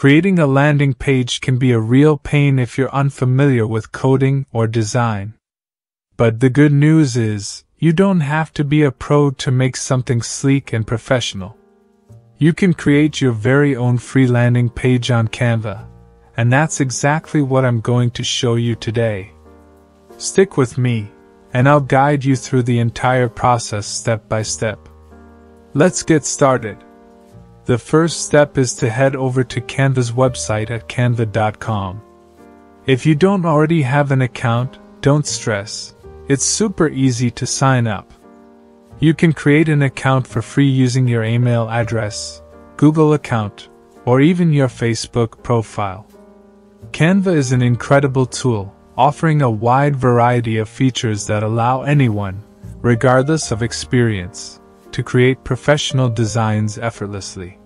Creating a landing page can be a real pain if you're unfamiliar with coding or design. But the good news is, you don't have to be a pro to make something sleek and professional. You can create your very own free landing page on Canva, and that's exactly what I'm going to show you today. Stick with me, and I'll guide you through the entire process step by step. Let's get started. The first step is to head over to Canva's website at canva.com. If you don't already have an account, don't stress. It's super easy to sign up. You can create an account for free using your email address, Google account, or even your Facebook profile. Canva is an incredible tool, offering a wide variety of features that allow anyone, regardless of experience, to create professional designs effortlessly.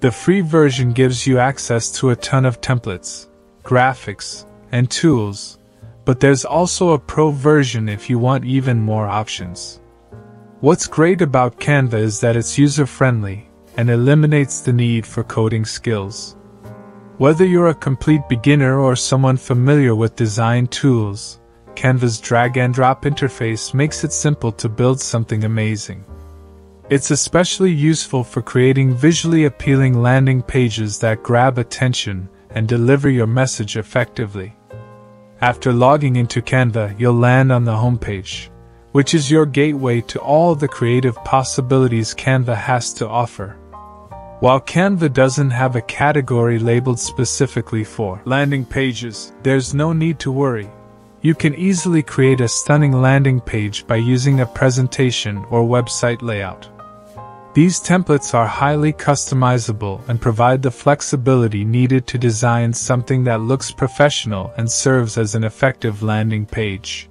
The free version gives you access to a ton of templates, graphics, and tools, but there's also a pro version if you want even more options. What's great about Canva is that it's user friendly and eliminates the need for coding skills. Whether you're a complete beginner or someone familiar with design tools, Canva's drag and drop interface makes it simple to build something amazing. It's especially useful for creating visually appealing landing pages that grab attention and deliver your message effectively. After logging into Canva, you'll land on the homepage, which is your gateway to all the creative possibilities Canva has to offer. While Canva doesn't have a category labeled specifically for landing pages, there's no need to worry. You can easily create a stunning landing page by using a presentation or website layout. These templates are highly customizable and provide the flexibility needed to design something that looks professional and serves as an effective landing page.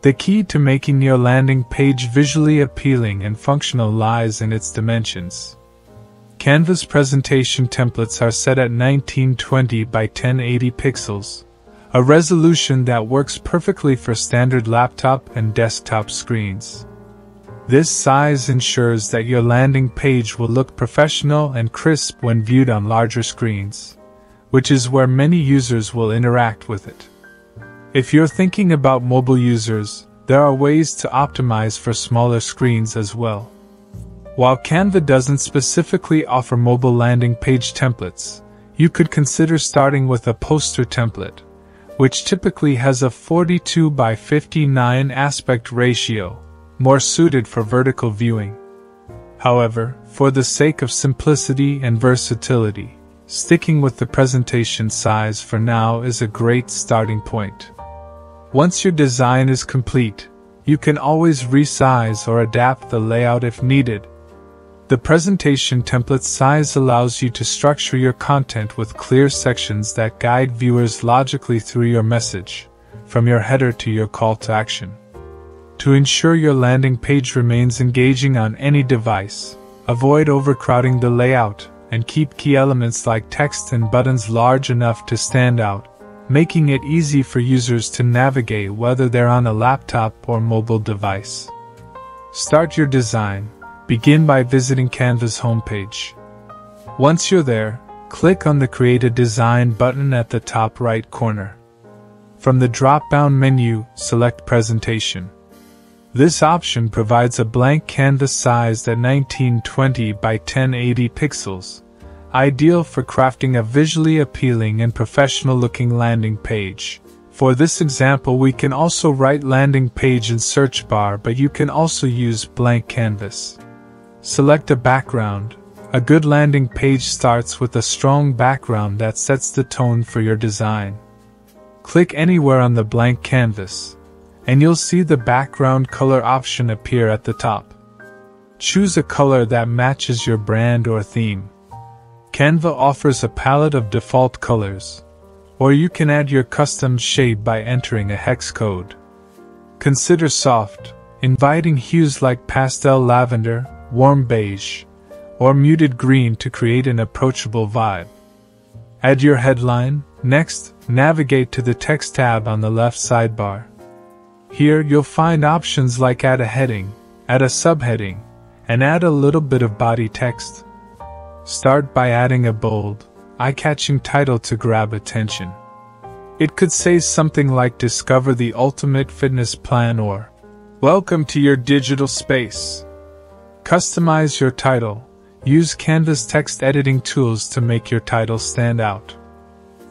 The key to making your landing page visually appealing and functional lies in its dimensions. Canva's presentation templates are set at 1920 by 1080 pixels, a resolution that works perfectly for standard laptop and desktop screens. This size ensures that your landing page will look professional and crisp when viewed on larger screens, which is where many users will interact with it. If you're thinking about mobile users, there are ways to optimize for smaller screens as well. While Canva doesn't specifically offer mobile landing page templates, you could consider starting with a poster template, which typically has a 42 by 59 aspect ratio, more suited for vertical viewing. However, for the sake of simplicity and versatility, sticking with the presentation size for now is a great starting point. Once your design is complete, you can always resize or adapt the layout if needed, the presentation template size allows you to structure your content with clear sections that guide viewers logically through your message, from your header to your call to action. To ensure your landing page remains engaging on any device, avoid overcrowding the layout and keep key elements like text and buttons large enough to stand out, making it easy for users to navigate whether they're on a laptop or mobile device. Start your design Begin by visiting Canva's homepage. Once you're there, click on the Create a Design button at the top right corner. From the drop-down menu, select Presentation. This option provides a blank canvas sized at 1920 by 1080 pixels, ideal for crafting a visually appealing and professional looking landing page. For this example we can also write landing page in search bar but you can also use blank canvas. Select a background. A good landing page starts with a strong background that sets the tone for your design. Click anywhere on the blank canvas, and you'll see the background color option appear at the top. Choose a color that matches your brand or theme. Canva offers a palette of default colors, or you can add your custom shade by entering a hex code. Consider soft, inviting hues like pastel lavender, warm beige, or muted green to create an approachable vibe. Add your headline. Next, navigate to the text tab on the left sidebar. Here you'll find options like add a heading, add a subheading, and add a little bit of body text. Start by adding a bold, eye catching title to grab attention. It could say something like Discover the Ultimate Fitness Plan or Welcome to your digital space. Customize your title. Use Canva's text editing tools to make your title stand out.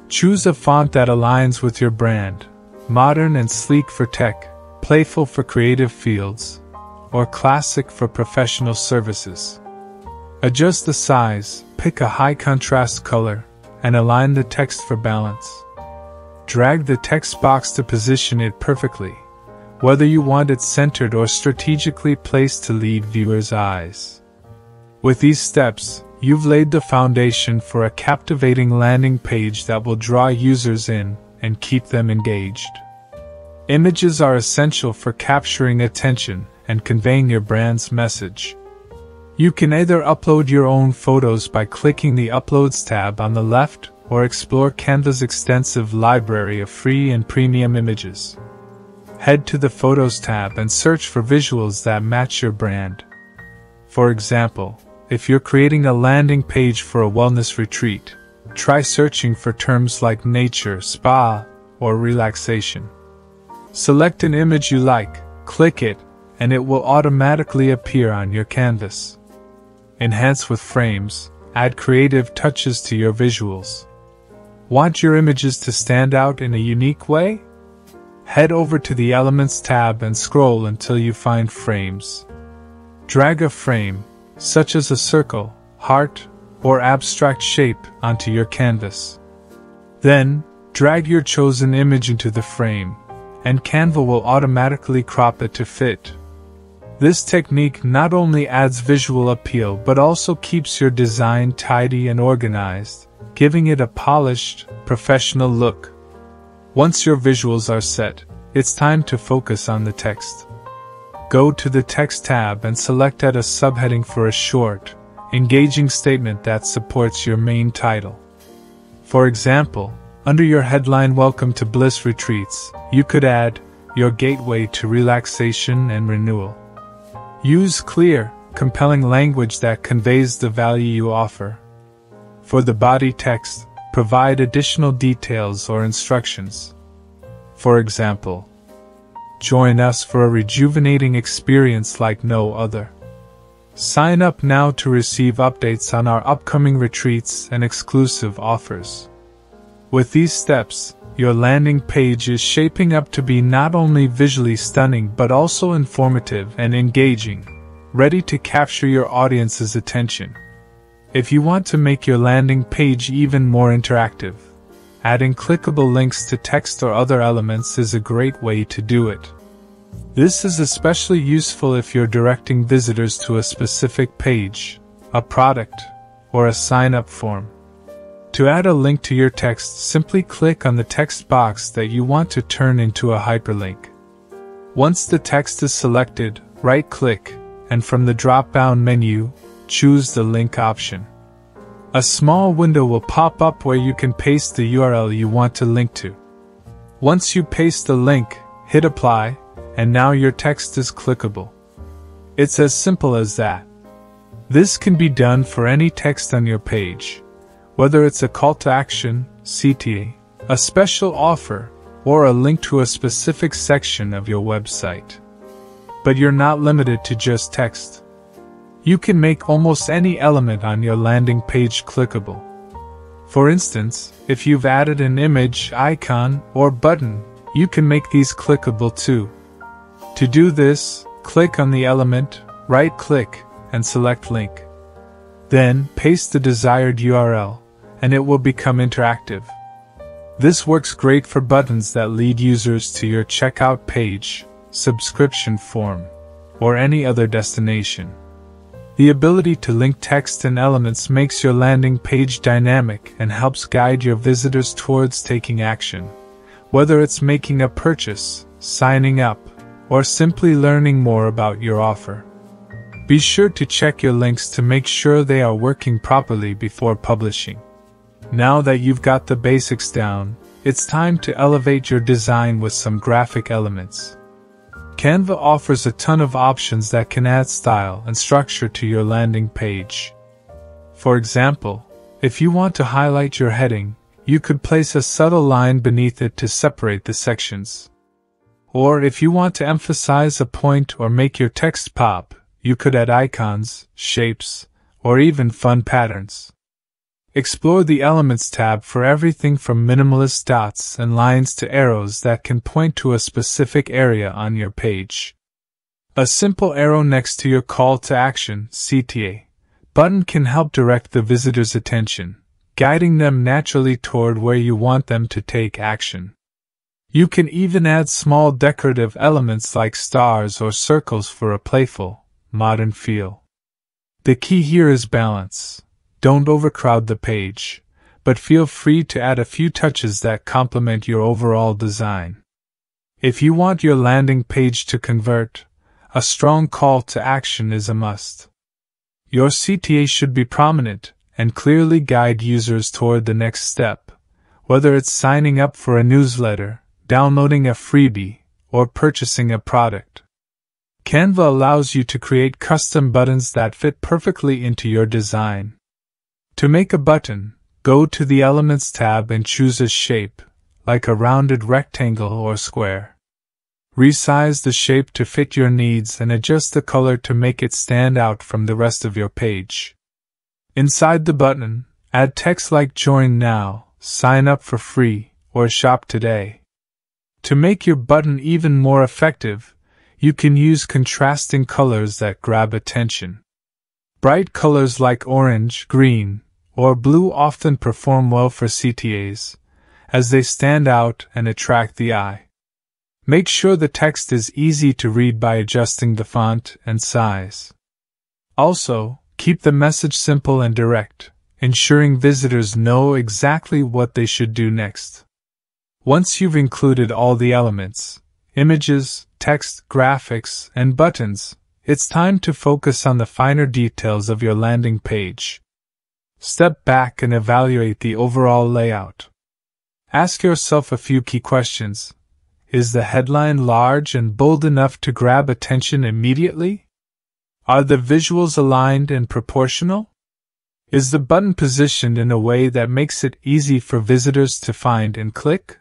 Choose a font that aligns with your brand modern and sleek for tech, playful for creative fields, or classic for professional services. Adjust the size, pick a high contrast color, and align the text for balance. Drag the text box to position it perfectly, whether you want it centered or strategically placed to lead viewers' eyes. With these steps, you've laid the foundation for a captivating landing page that will draw users in and keep them engaged. Images are essential for capturing attention and conveying your brand's message. You can either upload your own photos by clicking the Uploads tab on the left or explore Canva's extensive library of free and premium images. Head to the Photos tab and search for visuals that match your brand. For example, if you're creating a landing page for a wellness retreat, try searching for terms like nature, spa, or relaxation. Select an image you like, click it, and it will automatically appear on your canvas. Enhance with frames, add creative touches to your visuals. Want your images to stand out in a unique way? Head over to the Elements tab and scroll until you find frames. Drag a frame, such as a circle, heart, or abstract shape, onto your canvas. Then, drag your chosen image into the frame, and Canva will automatically crop it to fit. This technique not only adds visual appeal but also keeps your design tidy and organized, giving it a polished, professional look. Once your visuals are set, it's time to focus on the text. Go to the Text tab and select add a subheading for a short, engaging statement that supports your main title. For example, under your headline Welcome to Bliss Retreats, you could add Your Gateway to Relaxation and Renewal. Use clear, compelling language that conveys the value you offer. For the body text, provide additional details or instructions. For example, join us for a rejuvenating experience like no other. Sign up now to receive updates on our upcoming retreats and exclusive offers. With these steps, your landing page is shaping up to be not only visually stunning but also informative and engaging, ready to capture your audience's attention. If you want to make your landing page even more interactive, adding clickable links to text or other elements is a great way to do it. This is especially useful if you're directing visitors to a specific page, a product, or a sign up form. To add a link to your text, simply click on the text box that you want to turn into a hyperlink. Once the text is selected, right click, and from the drop down menu, choose the link option. A small window will pop up where you can paste the URL you want to link to. Once you paste the link, hit apply, and now your text is clickable. It's as simple as that. This can be done for any text on your page whether it's a call to action, CTA, a special offer, or a link to a specific section of your website. But you're not limited to just text. You can make almost any element on your landing page clickable. For instance, if you've added an image, icon, or button, you can make these clickable too. To do this, click on the element, right click, and select link. Then, paste the desired URL and it will become interactive. This works great for buttons that lead users to your checkout page, subscription form, or any other destination. The ability to link text and elements makes your landing page dynamic and helps guide your visitors towards taking action, whether it's making a purchase, signing up, or simply learning more about your offer. Be sure to check your links to make sure they are working properly before publishing. Now that you've got the basics down, it's time to elevate your design with some graphic elements. Canva offers a ton of options that can add style and structure to your landing page. For example, If you want to highlight your heading, you could place a subtle line beneath it to separate the sections. Or if you want to emphasize a point or make your text pop, you could add icons, shapes, or even fun patterns. Explore the Elements tab for everything from minimalist dots and lines to arrows that can point to a specific area on your page. A simple arrow next to your call to action CTA button can help direct the visitor's attention, guiding them naturally toward where you want them to take action. You can even add small decorative elements like stars or circles for a playful, modern feel. The key here is balance. Don't overcrowd the page, but feel free to add a few touches that complement your overall design. If you want your landing page to convert, a strong call to action is a must. Your CTA should be prominent and clearly guide users toward the next step, whether it's signing up for a newsletter, downloading a freebie, or purchasing a product. Canva allows you to create custom buttons that fit perfectly into your design. To make a button, go to the Elements tab and choose a shape, like a rounded rectangle or square. Resize the shape to fit your needs and adjust the color to make it stand out from the rest of your page. Inside the button, add text like Join Now, Sign Up for Free, or Shop Today. To make your button even more effective, you can use contrasting colors that grab attention. Bright colors like orange, green, or blue often perform well for CTAs, as they stand out and attract the eye. Make sure the text is easy to read by adjusting the font and size. Also, keep the message simple and direct, ensuring visitors know exactly what they should do next. Once you've included all the elements images, text, graphics, and buttons it's time to focus on the finer details of your landing page. Step back and evaluate the overall layout. Ask yourself a few key questions is the headline large and bold enough to grab attention immediately? Are the visuals aligned and proportional? Is the button positioned in a way that makes it easy for visitors to find and click?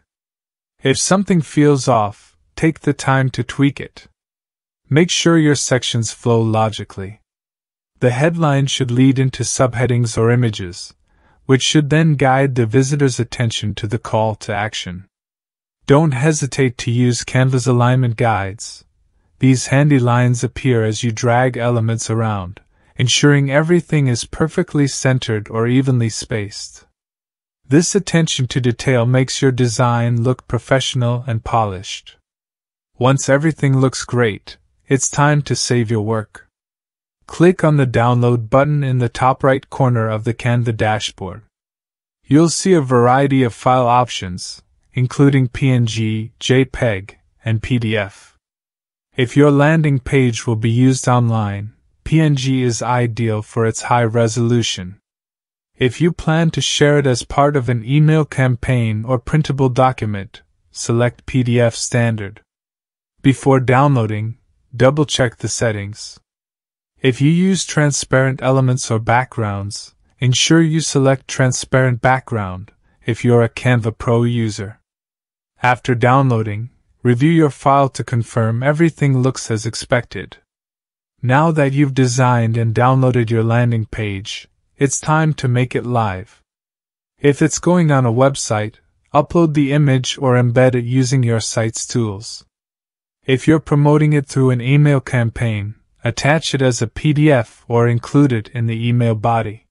If something feels off, take the time to tweak it. Make sure your sections flow logically. The headline should lead into subheadings or images, which should then guide the visitor's attention to the call to action. Don't hesitate to use Canva's alignment guides. These handy lines appear as you drag elements around, ensuring everything is perfectly centered or evenly spaced. This attention to detail makes your design look professional and polished. Once everything looks great, it's time to save your work. Click on the Download button in the top right corner of the Canva dashboard. You'll see a variety of file options, including PNG, JPEG, and PDF. If your landing page will be used online, PNG is ideal for its high resolution. If you plan to share it as part of an email campaign or printable document, select PDF Standard. Before downloading, double check the settings. If you use transparent elements or backgrounds, ensure you select transparent background if you're a Canva Pro user. After downloading, review your file to confirm everything looks as expected. Now that you've designed and downloaded your landing page, it's time to make it live. If it's going on a website, upload the image or embed it using your site's tools. If you're promoting it through an email campaign, attach it as a PDF or include it in the email body.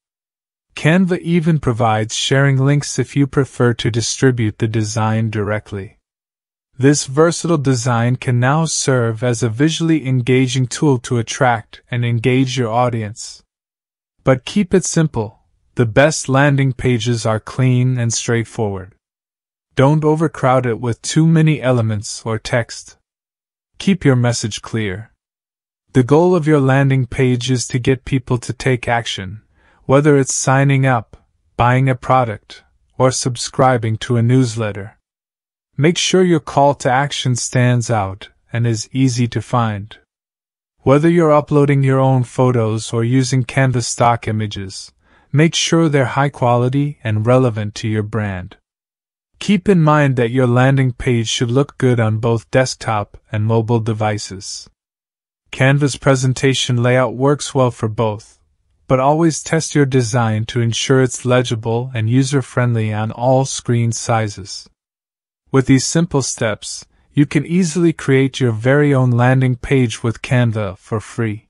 Canva even provides sharing links if you prefer to distribute the design directly. This versatile design can now serve as a visually engaging tool to attract and engage your audience. But keep it simple. The best landing pages are clean and straightforward. Don't overcrowd it with too many elements or text. Keep your message clear. The goal of your landing page is to get people to take action, whether it's signing up, buying a product, or subscribing to a newsletter. Make sure your call to action stands out and is easy to find. Whether you're uploading your own photos or using Canva stock images, make sure they're high quality and relevant to your brand. Keep in mind that your landing page should look good on both desktop and mobile devices. Canva's presentation layout works well for both, but always test your design to ensure it's legible and user friendly on all screen sizes. With these simple steps, you can easily create your very own landing page with Canva for free.